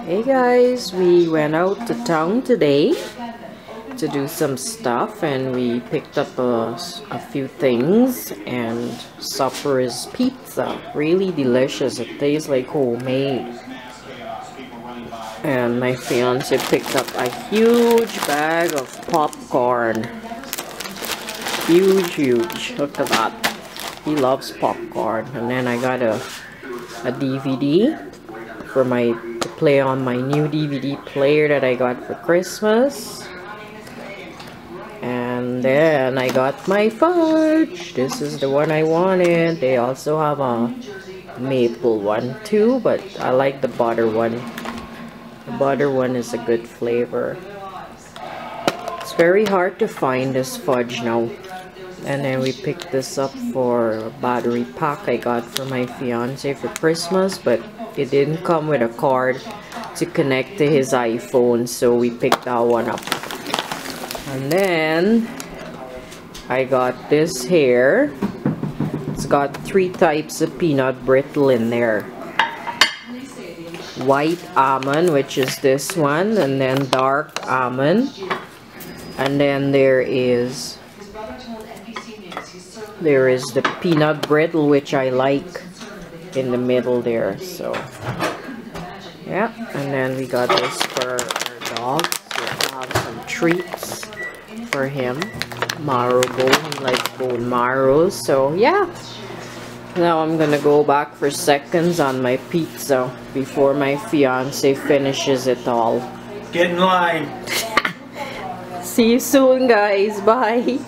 Hey guys, we went out to town today to do some stuff and we picked up a, a few things and supper is pizza. Really delicious. It tastes like homemade. And my fiance picked up a huge bag of popcorn. Huge, huge. Look at that. He loves popcorn. And then I got a, a DVD for my play on my new DVD player that I got for Christmas. And then I got my fudge. This is the one I wanted. They also have a maple one too, but I like the butter one. The butter one is a good flavor. It's very hard to find this fudge now and then we picked this up for a battery pack I got for my fiance for Christmas but it didn't come with a card to connect to his iPhone so we picked that one up. And then I got this here. It's got three types of peanut brittle in there. White almond which is this one and then dark almond. And then there is there is the peanut brittle which I like in the middle there so. Yeah and then we got this for our dog. So we'll have some treats for him. Marrow bone he likes bone marrow so yeah. Now I'm gonna go back for seconds on my pizza before my fiance finishes it all. Get in line. See you soon guys. Bye